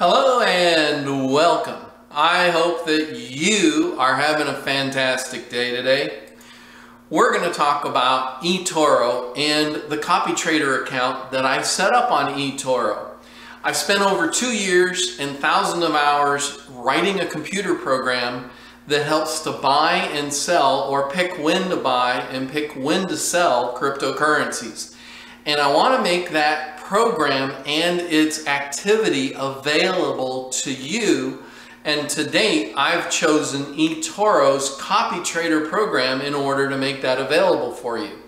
Hello and welcome. I hope that you are having a fantastic day today. We're going to talk about eToro and the copy trader account that I set up on eToro. I've spent over two years and thousands of hours writing a computer program that helps to buy and sell or pick when to buy and pick when to sell cryptocurrencies. And I want to make that program and its activity available to you. And to date, I've chosen eToro's copy trader program in order to make that available for you.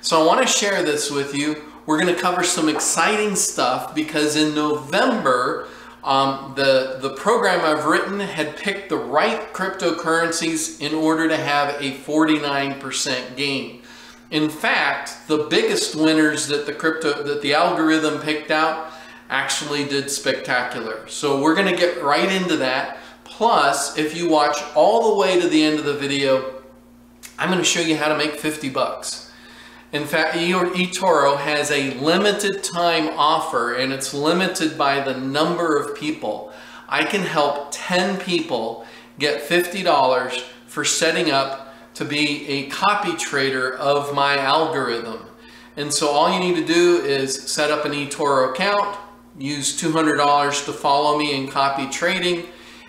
So I want to share this with you. We're going to cover some exciting stuff because in November, um, the, the program I've written had picked the right cryptocurrencies in order to have a 49% gain. In fact, the biggest winners that the crypto that the algorithm picked out actually did spectacular. So we're going to get right into that. Plus, if you watch all the way to the end of the video, I'm going to show you how to make 50 bucks. In fact, eToro has a limited time offer and it's limited by the number of people. I can help 10 people get $50 for setting up to be a copy trader of my algorithm. And so all you need to do is set up an eToro account, use $200 to follow me in copy trading,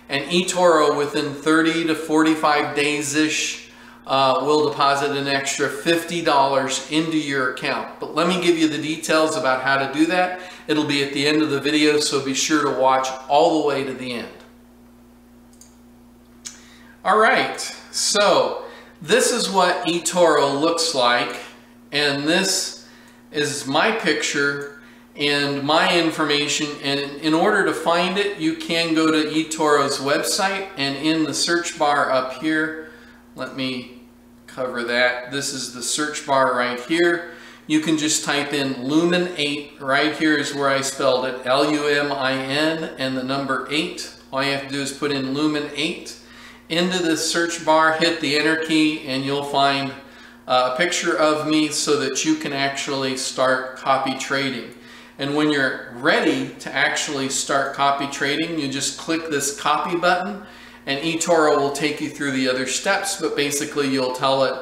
and eToro within 30 to 45 days-ish uh, will deposit an extra $50 into your account. But let me give you the details about how to do that. It'll be at the end of the video, so be sure to watch all the way to the end. All right, so this is what eToro looks like, and this is my picture and my information. And in order to find it, you can go to eToro's website, and in the search bar up here, let me cover that. This is the search bar right here. You can just type in Lumin 8. Right here is where I spelled it, L-U-M-I-N, and the number 8. All you have to do is put in Lumin 8 into the search bar, hit the enter key, and you'll find a picture of me so that you can actually start copy trading. And when you're ready to actually start copy trading, you just click this copy button and eToro will take you through the other steps, but basically you'll tell it,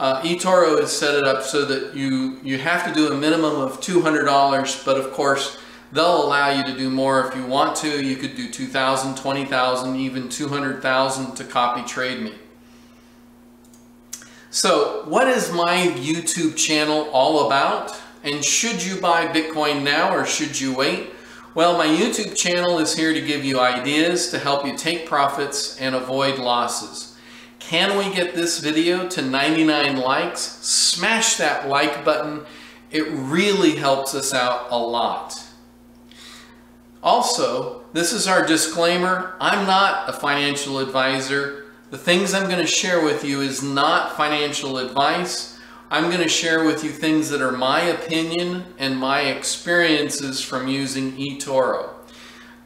uh, eToro has set it up so that you, you have to do a minimum of $200, but of course, They'll allow you to do more if you want to. You could do 2,000, 20,000, even 200,000 to copy trade me. So what is my YouTube channel all about? And should you buy Bitcoin now or should you wait? Well, my YouTube channel is here to give you ideas to help you take profits and avoid losses. Can we get this video to 99 likes? Smash that like button. It really helps us out a lot. Also, this is our disclaimer. I'm not a financial advisor. The things I'm going to share with you is not financial advice. I'm going to share with you things that are my opinion and my experiences from using eToro.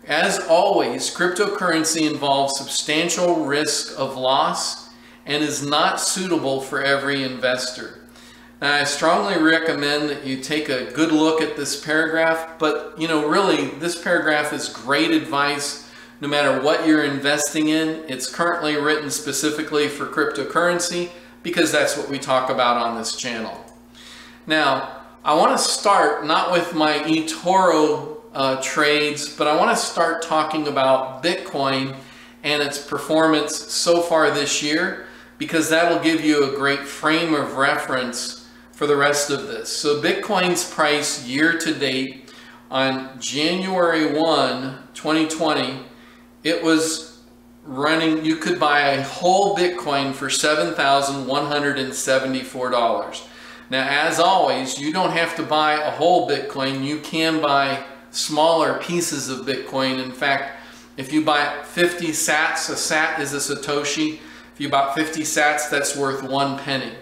As always, cryptocurrency involves substantial risk of loss and is not suitable for every investor. I strongly recommend that you take a good look at this paragraph, but you know, really, this paragraph is great advice no matter what you're investing in. It's currently written specifically for cryptocurrency because that's what we talk about on this channel. Now, I want to start not with my eToro uh, trades, but I want to start talking about Bitcoin and its performance so far this year because that'll give you a great frame of reference for the rest of this. So Bitcoin's price year to date on January 1, 2020, it was running, you could buy a whole Bitcoin for $7,174. Now, as always, you don't have to buy a whole Bitcoin. You can buy smaller pieces of Bitcoin. In fact, if you buy 50 sats, a sat is a Satoshi. If you bought 50 sats, that's worth one penny.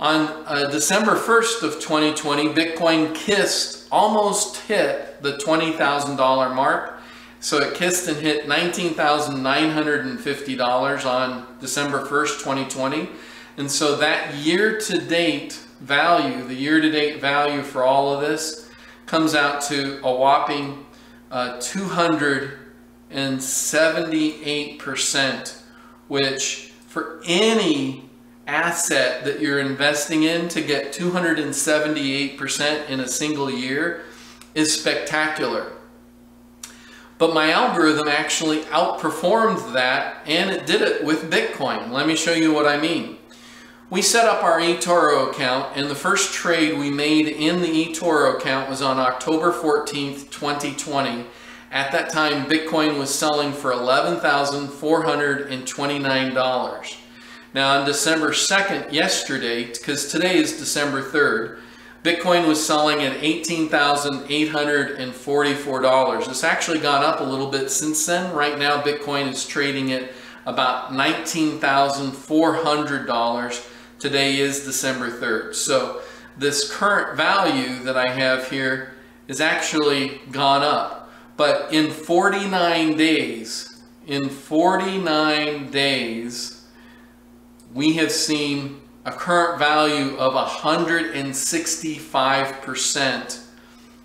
On uh, December 1st of 2020, Bitcoin kissed, almost hit the $20,000 mark. So it kissed and hit $19,950 on December 1st, 2020. And so that year-to-date value, the year-to-date value for all of this, comes out to a whopping uh, 278%, which for any asset that you're investing in to get 278% in a single year is spectacular. But my algorithm actually outperformed that and it did it with Bitcoin. Let me show you what I mean. We set up our eToro account and the first trade we made in the eToro account was on October 14th, 2020. At that time, Bitcoin was selling for $11,429. Now on December 2nd, yesterday, because today is December 3rd, Bitcoin was selling at $18,844. It's actually gone up a little bit since then. Right now, Bitcoin is trading at about $19,400. Today is December 3rd. So this current value that I have here is actually gone up. But in 49 days, in 49 days, we have seen a current value of 165%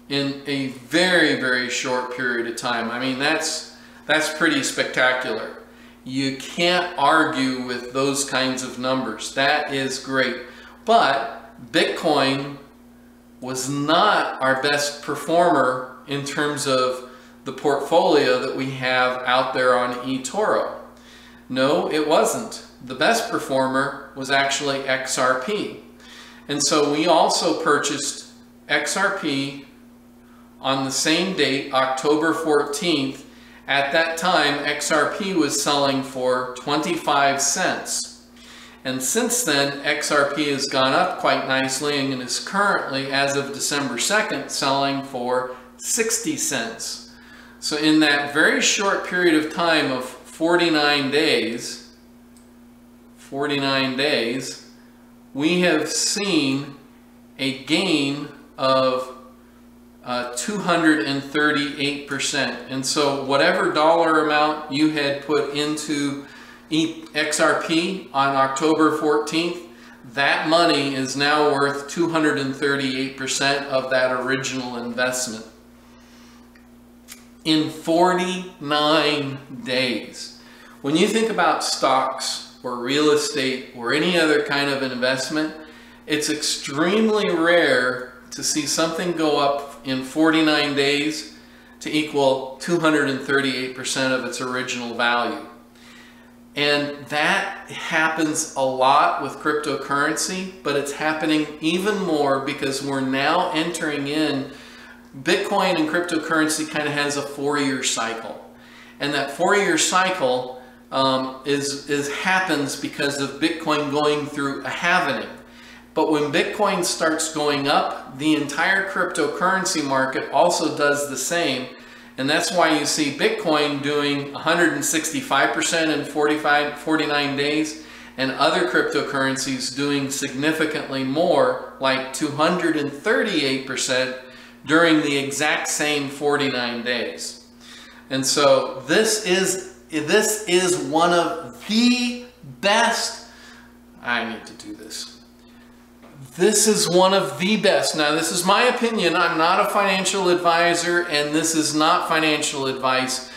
in a very, very short period of time. I mean, that's, that's pretty spectacular. You can't argue with those kinds of numbers. That is great. But Bitcoin was not our best performer in terms of the portfolio that we have out there on eToro. No, it wasn't the best performer was actually XRP. And so we also purchased XRP on the same date, October 14th. At that time, XRP was selling for 25 cents. And since then, XRP has gone up quite nicely and is currently, as of December 2nd, selling for 60 cents. So in that very short period of time of 49 days, 49 days, we have seen a gain of uh, 238%. And so whatever dollar amount you had put into XRP on October 14th, that money is now worth 238% of that original investment. In 49 days. When you think about stocks, or real estate or any other kind of investment, it's extremely rare to see something go up in 49 days to equal 238% of its original value. And that happens a lot with cryptocurrency, but it's happening even more because we're now entering in Bitcoin and cryptocurrency kind of has a four-year cycle. And that four-year cycle um, is, is happens because of Bitcoin going through a halvening. But when Bitcoin starts going up, the entire cryptocurrency market also does the same. And that's why you see Bitcoin doing 165% in 45, 49 days and other cryptocurrencies doing significantly more, like 238% during the exact same 49 days. And so this is this is one of the best, I need to do this. This is one of the best. Now, this is my opinion. I'm not a financial advisor, and this is not financial advice.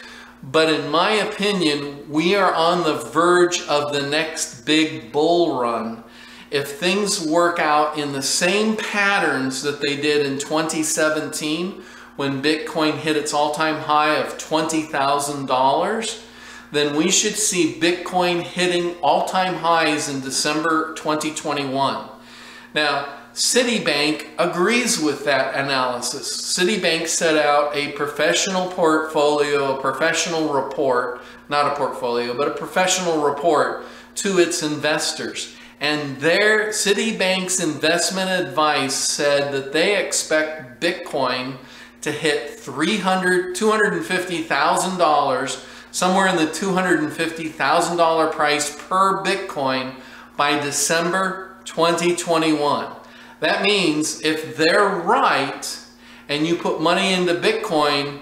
But in my opinion, we are on the verge of the next big bull run. If things work out in the same patterns that they did in 2017, when Bitcoin hit its all-time high of $20,000, then we should see Bitcoin hitting all-time highs in December 2021. Now, Citibank agrees with that analysis. Citibank set out a professional portfolio, a professional report, not a portfolio, but a professional report to its investors. And their Citibank's investment advice said that they expect Bitcoin to hit $300, $250,000 somewhere in the $250,000 price per Bitcoin by December 2021. That means if they're right and you put money into Bitcoin,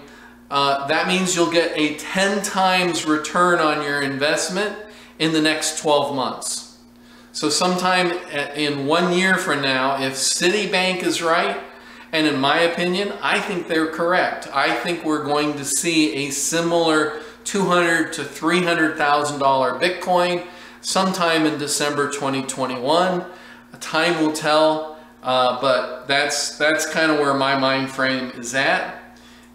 uh, that means you'll get a 10 times return on your investment in the next 12 months. So sometime in one year from now, if Citibank is right And in my opinion, I think they're correct. I think we're going to see a similar 200 to $300,000 Bitcoin sometime in December 2021. Time will tell, uh, but that's, that's kind of where my mind frame is at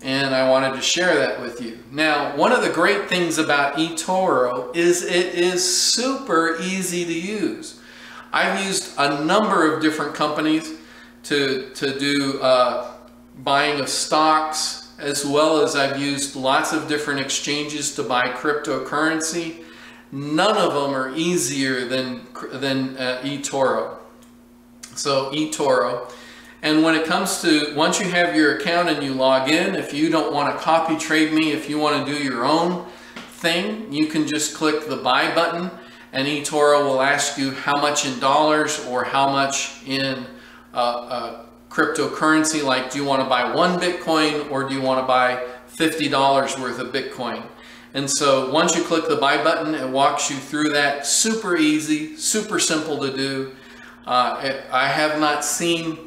and I wanted to share that with you. Now, one of the great things about eToro is it is super easy to use. I've used a number of different companies to, to do uh, buying of stocks, as well as I've used lots of different exchanges to buy cryptocurrency. None of them are easier than, than uh, eToro. So eToro and when it comes to, once you have your account and you log in, if you don't want to copy trade me, if you want to do your own thing, you can just click the buy button and eToro will ask you how much in dollars or how much in uh, uh, cryptocurrency, like do you want to buy one Bitcoin or do you want to buy $50 worth of Bitcoin? And so once you click the buy button, it walks you through that. Super easy, super simple to do. Uh, I have not seen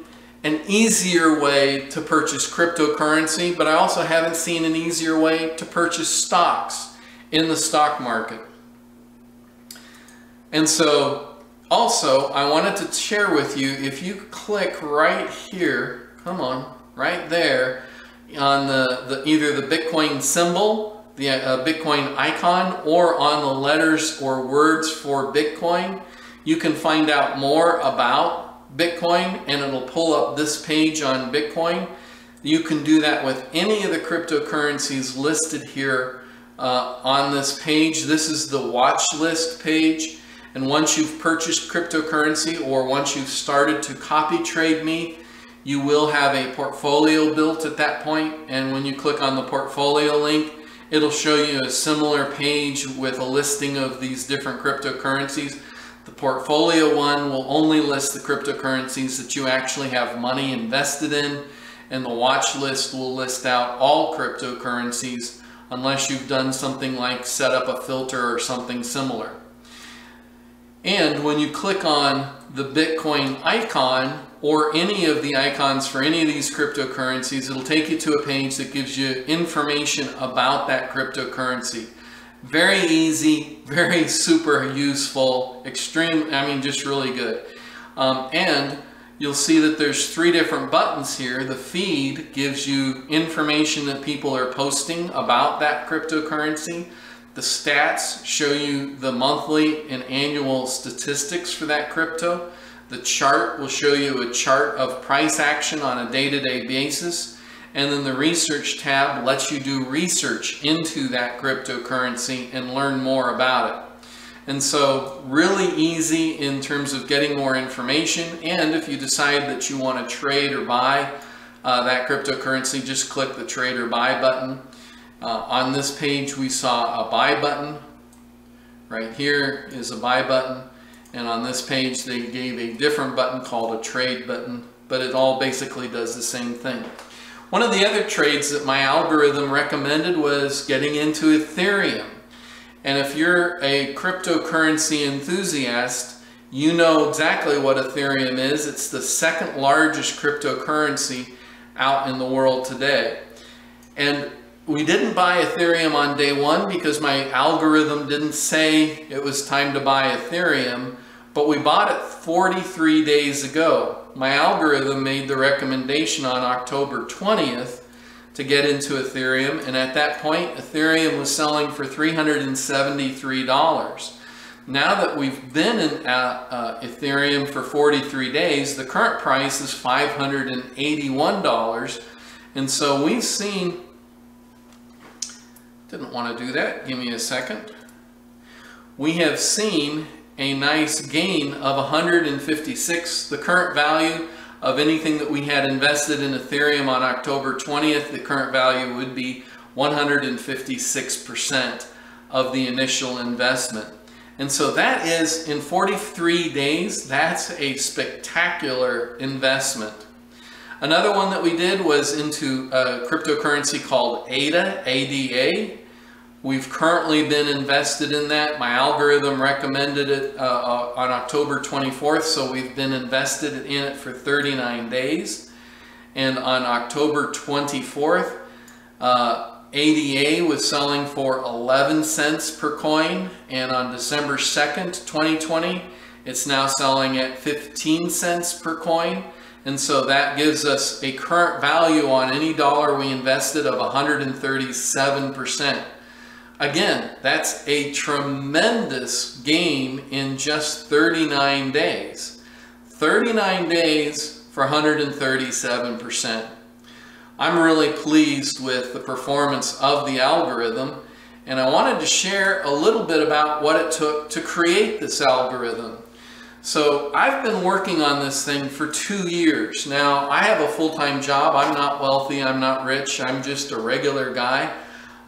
an easier way to purchase cryptocurrency, but I also haven't seen an easier way to purchase stocks in the stock market. And so also I wanted to share with you, if you click right here, come on, right there, on the, the either the Bitcoin symbol, the uh, Bitcoin icon, or on the letters or words for Bitcoin, you can find out more about Bitcoin and it'll pull up this page on Bitcoin. You can do that with any of the cryptocurrencies listed here uh, on this page. This is the watch list page. And once you've purchased cryptocurrency or once you've started to copy trade me, you will have a portfolio built at that point. And when you click on the portfolio link, it'll show you a similar page with a listing of these different cryptocurrencies. The portfolio one will only list the cryptocurrencies that you actually have money invested in, and the watch list will list out all cryptocurrencies unless you've done something like set up a filter or something similar. And when you click on the Bitcoin icon or any of the icons for any of these cryptocurrencies, it'll take you to a page that gives you information about that cryptocurrency. Very easy, very super useful, extreme, I mean, just really good. Um, and you'll see that there's three different buttons here. The feed gives you information that people are posting about that cryptocurrency. The stats show you the monthly and annual statistics for that crypto. The chart will show you a chart of price action on a day-to-day -day basis. And then the research tab lets you do research into that cryptocurrency and learn more about it. And so really easy in terms of getting more information. And if you decide that you want to trade or buy uh, that cryptocurrency, just click the trade or buy button. Uh, on this page, we saw a buy button. Right here is a buy button. And on this page, they gave a different button called a trade button, but it all basically does the same thing. One of the other trades that my algorithm recommended was getting into Ethereum. And if you're a cryptocurrency enthusiast, you know exactly what Ethereum is. It's the second largest cryptocurrency out in the world today. And we didn't buy Ethereum on day one because my algorithm didn't say it was time to buy Ethereum, but we bought it 43 days ago my algorithm made the recommendation on October 20th to get into Ethereum, and at that point, Ethereum was selling for $373. Now that we've been in uh, uh, Ethereum for 43 days, the current price is $581. And so we've seen, didn't want to do that, give me a second. We have seen a nice gain of 156. The current value of anything that we had invested in Ethereum on October 20th, the current value would be 156% of the initial investment. And so that is, in 43 days, that's a spectacular investment. Another one that we did was into a cryptocurrency called ADA, ADA, We've currently been invested in that. My algorithm recommended it uh, uh on October 24th, so we've been invested in it for 39 days. And on October 24th, uh, ADA was selling for 11 cents per coin. And on December 2nd, 2020, it's now selling at 15 cents per coin. And so that gives us a current value on any dollar we invested of 137%. Again, that's a tremendous game in just 39 days. 39 days for 137%. I'm really pleased with the performance of the algorithm and I wanted to share a little bit about what it took to create this algorithm. So I've been working on this thing for two years. Now I have a full-time job. I'm not wealthy, I'm not rich, I'm just a regular guy.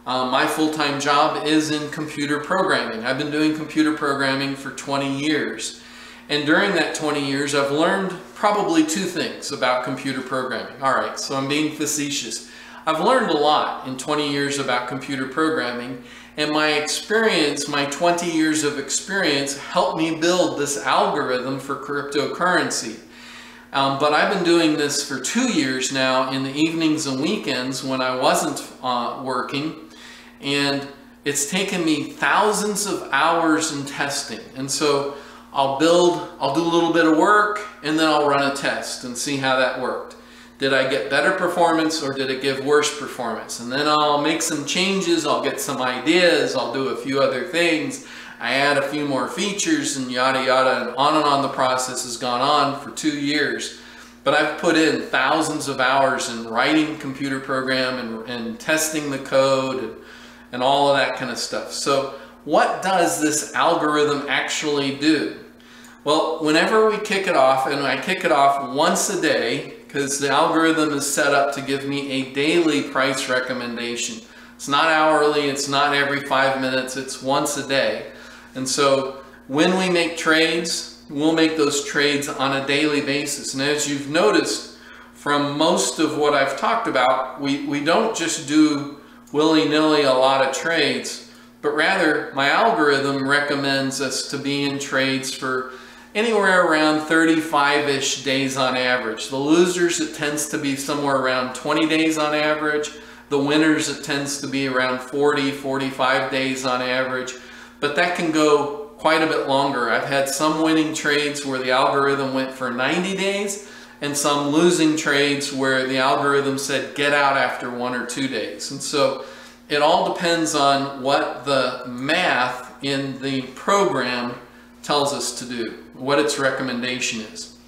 Um, my full-time job is in computer programming. I've been doing computer programming for 20 years. And during that 20 years, I've learned probably two things about computer programming. All right, so I'm being facetious. I've learned a lot in 20 years about computer programming, and my experience, my 20 years of experience, helped me build this algorithm for cryptocurrency. Um, but I've been doing this for two years now in the evenings and weekends when I wasn't uh, working and it's taken me thousands of hours in testing. And so I'll build, I'll do a little bit of work and then I'll run a test and see how that worked. Did I get better performance or did it give worse performance? And then I'll make some changes, I'll get some ideas, I'll do a few other things. I add a few more features and yada yada and on and on the process has gone on for two years. But I've put in thousands of hours in writing computer program and, and testing the code and all of that kind of stuff. So what does this algorithm actually do? Well, whenever we kick it off, and I kick it off once a day, because the algorithm is set up to give me a daily price recommendation. It's not hourly, it's not every five minutes, it's once a day. And so when we make trades, we'll make those trades on a daily basis. And as you've noticed from most of what I've talked about, we, we don't just do willy-nilly a lot of trades, but rather my algorithm recommends us to be in trades for anywhere around 35-ish days on average. The losers, it tends to be somewhere around 20 days on average. The winners, it tends to be around 40, 45 days on average. But that can go quite a bit longer. I've had some winning trades where the algorithm went for 90 days and some losing trades where the algorithm said get out after one or two days. And so it all depends on what the math in the program tells us to do, what its recommendation is.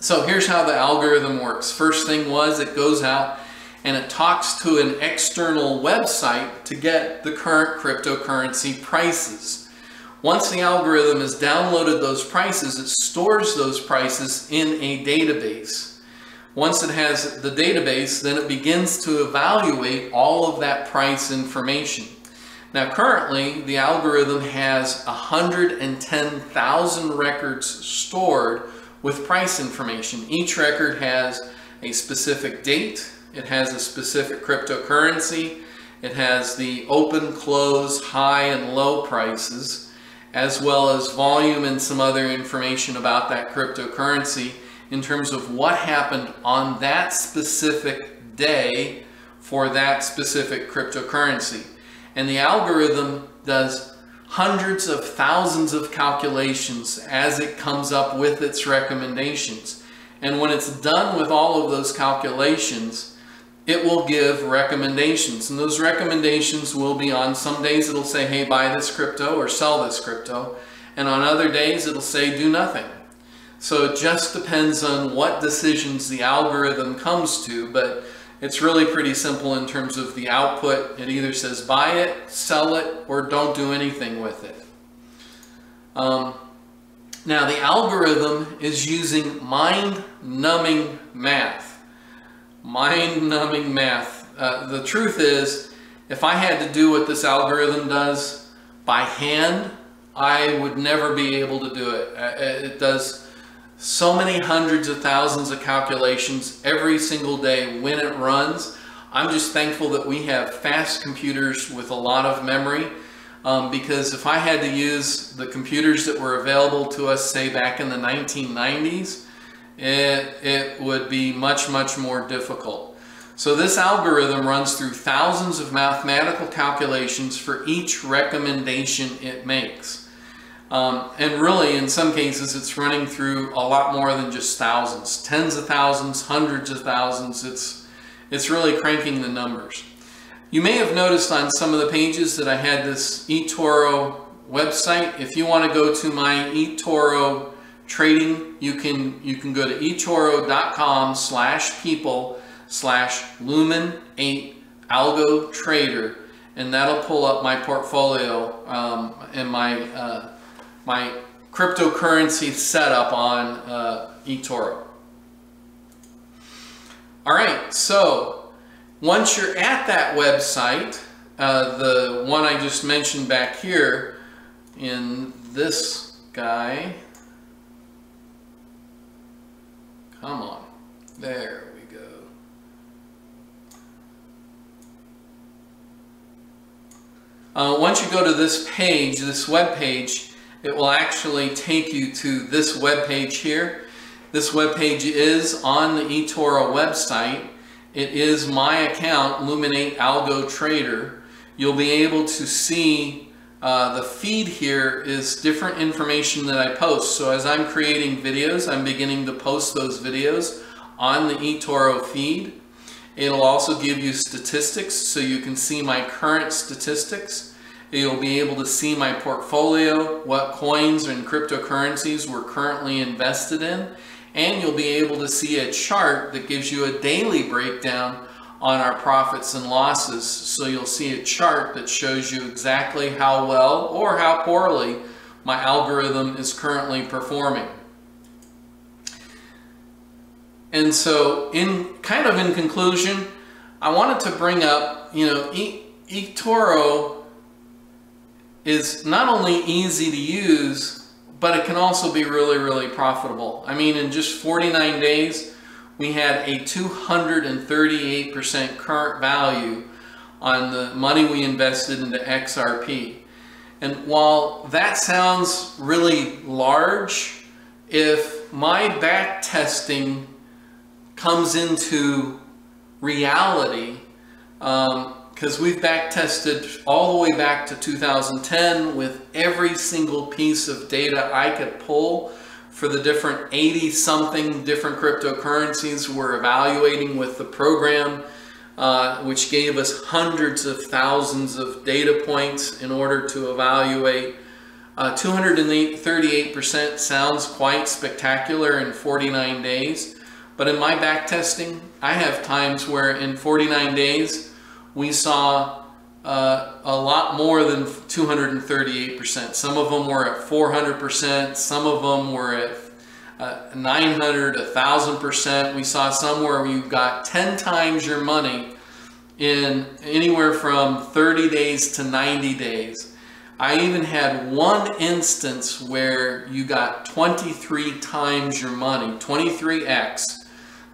So here's how the algorithm works. First thing was it goes out and it talks to an external website to get the current cryptocurrency prices. Once the algorithm has downloaded those prices, it stores those prices in a database. Once it has the database, then it begins to evaluate all of that price information. Now currently, the algorithm has 110,000 records stored with price information. Each record has a specific date, it has a specific cryptocurrency, it has the open, close, high, and low prices, as well as volume and some other information about that cryptocurrency in terms of what happened on that specific day for that specific cryptocurrency. And the algorithm does hundreds of thousands of calculations as it comes up with its recommendations. And when it's done with all of those calculations, it will give recommendations. And those recommendations will be on some days it'll say, hey, buy this crypto or sell this crypto. And on other days it'll say, do nothing. So it just depends on what decisions the algorithm comes to, but it's really pretty simple in terms of the output. It either says buy it, sell it, or don't do anything with it. Um, now the algorithm is using mind-numbing math mind-numbing math. Uh, the truth is, if I had to do what this algorithm does by hand, I would never be able to do it. Uh, uh, it does so many hundreds of thousands of calculations every single day when it runs. I'm just thankful that we have fast computers with a lot of memory um, because if I had to use the computers that were available to us, say back in the 1990s, it, it would be much, much more difficult. So this algorithm runs through thousands of mathematical calculations for each recommendation it makes. Um, and really, in some cases, it's running through a lot more than just thousands, tens of thousands, hundreds of thousands. It's, it's really cranking the numbers. You may have noticed on some of the pages that I had this eToro website. If you want to go to my eToro trading, you can, you can go to etoro.com slash people slash lumin 8 algo trader and that'll pull up my portfolio um, and my uh, my cryptocurrency setup on uh, eToro. All right, so once you're at that website, uh, the one I just mentioned back here in this guy, come on, there we go. Uh, once you go to this page, this web page, it will actually take you to this web page here. This web page is on the eToro website. It is my account, Lumin8 Algo Trader. You'll be able to see uh, the feed here is different information that I post. So as I'm creating videos, I'm beginning to post those videos on the eToro feed. It'll also give you statistics so you can see my current statistics. You'll be able to see my portfolio, what coins and cryptocurrencies we're currently invested in, and you'll be able to see a chart that gives you a daily breakdown on our profits and losses. So you'll see a chart that shows you exactly how well or how poorly my algorithm is currently performing. And so in kind of in conclusion, I wanted to bring up, you know, eToro is not only easy to use, but it can also be really, really profitable. I mean, in just 49 days, we had a 238% current value on the money we invested into XRP. And while that sounds really large, if my back testing comes into reality, um, because we've back tested all the way back to 2010 with every single piece of data I could pull for the different 80 something different cryptocurrencies we're evaluating with the program uh, which gave us hundreds of thousands of data points in order to evaluate. 238% uh, sounds quite spectacular in 49 days, but in my back testing, I have times where in 49 days, we saw uh, a lot more than 238%. Some of them were at 400%, some of them were at uh, 900, 1000%. We saw some where you got 10 times your money in anywhere from 30 days to 90 days. I even had one instance where you got 23 times your money, 23x,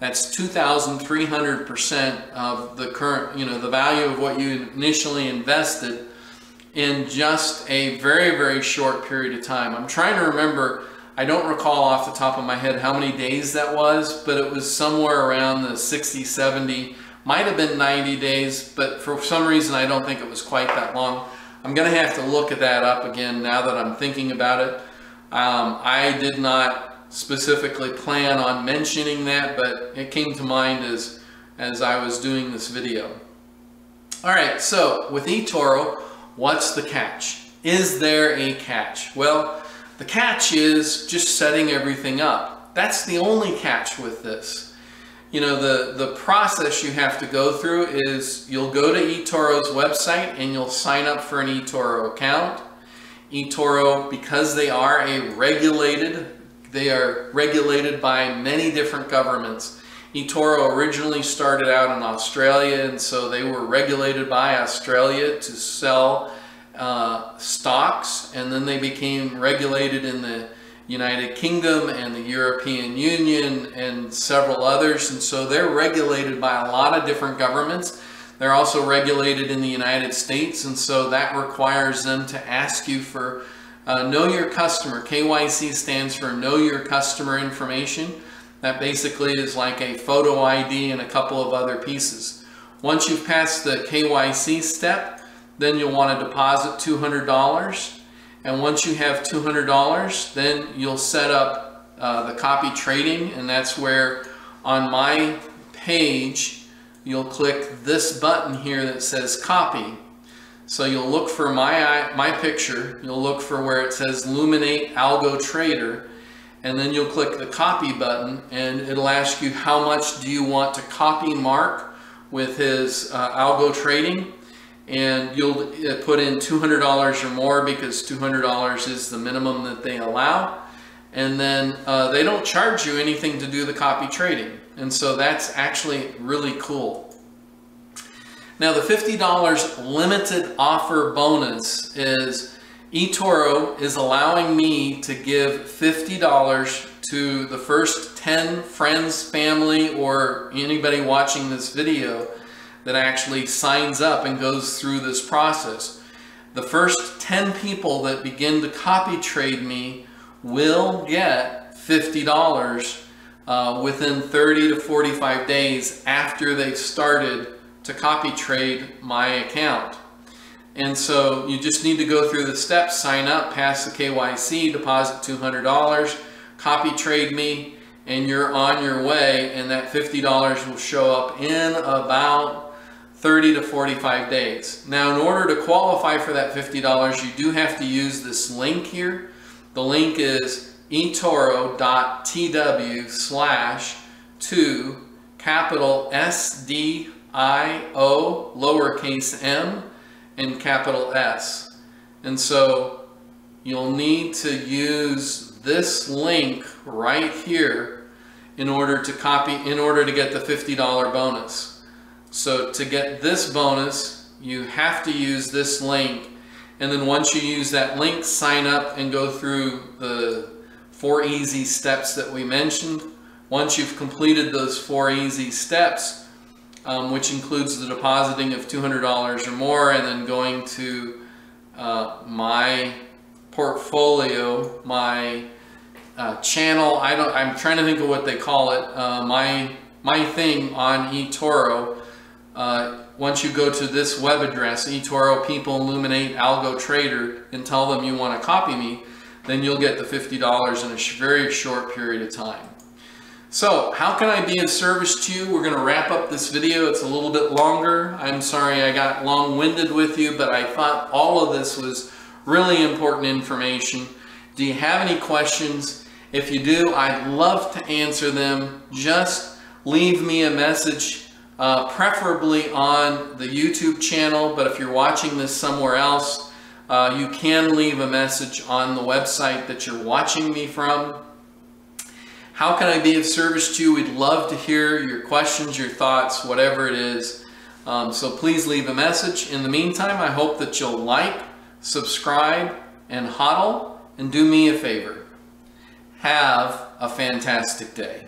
that's 2,300% of the current, you know, the value of what you initially invested in just a very, very short period of time. I'm trying to remember, I don't recall off the top of my head how many days that was, but it was somewhere around the 60, 70, might have been 90 days, but for some reason I don't think it was quite that long. I'm going to have to look at that up again now that I'm thinking about it. Um, I did not specifically plan on mentioning that, but it came to mind as, as I was doing this video. All right, so with eToro, what's the catch? Is there a catch? Well, the catch is just setting everything up. That's the only catch with this. You know, the, the process you have to go through is you'll go to eToro's website and you'll sign up for an eToro account. eToro, because they are a regulated they are regulated by many different governments. eToro originally started out in Australia and so they were regulated by Australia to sell uh, stocks and then they became regulated in the United Kingdom and the European Union and several others and so they're regulated by a lot of different governments. They're also regulated in the United States and so that requires them to ask you for uh, know your customer. KYC stands for know your customer information. That basically is like a photo ID and a couple of other pieces. Once you've passed the KYC step, then you'll want to deposit $200. And once you have $200, then you'll set up uh, the copy trading, and that's where on my page, you'll click this button here that says copy. So you'll look for my, my picture, you'll look for where it says Lumin8 Algo Trader, and then you'll click the copy button and it'll ask you how much do you want to copy Mark with his uh, algo trading. And you'll uh, put in $200 or more because $200 is the minimum that they allow. And then uh, they don't charge you anything to do the copy trading. And so that's actually really cool. Now the $50 limited offer bonus is eToro is allowing me to give $50 to the first 10 friends, family, or anybody watching this video that actually signs up and goes through this process. The first 10 people that begin to copy trade me will get $50 uh, within 30 to 45 days after they've started to copy trade my account. And so you just need to go through the steps, sign up, pass the KYC, deposit $200, copy trade me, and you're on your way and that $50 will show up in about 30 to 45 days. Now in order to qualify for that $50, you do have to use this link here. The link is etoro.tw slash to capital S-D-I-O lowercase m and capital S. And so you'll need to use this link right here in order to copy, in order to get the $50 bonus. So to get this bonus, you have to use this link. And then once you use that link, sign up and go through the four easy steps that we mentioned. Once you've completed those four easy steps, um, which includes the depositing of $200 or more and then going to uh, my portfolio, my uh, channel, I don't, I'm trying to think of what they call it, uh, my, my thing on eToro. Uh, once you go to this web address, eToro People Illuminate Algo Trader, and tell them you want to copy me, then you'll get the $50 in a very short period of time. So how can I be of service to you? We're going to wrap up this video. It's a little bit longer. I'm sorry I got long-winded with you, but I thought all of this was really important information. Do you have any questions? If you do, I'd love to answer them. Just leave me a message, uh, preferably on the YouTube channel, but if you're watching this somewhere else, uh, you can leave a message on the website that you're watching me from. How can I be of service to you? We'd love to hear your questions, your thoughts, whatever it is. Um, so please leave a message. In the meantime, I hope that you'll like, subscribe, and hodl, and do me a favor. Have a fantastic day.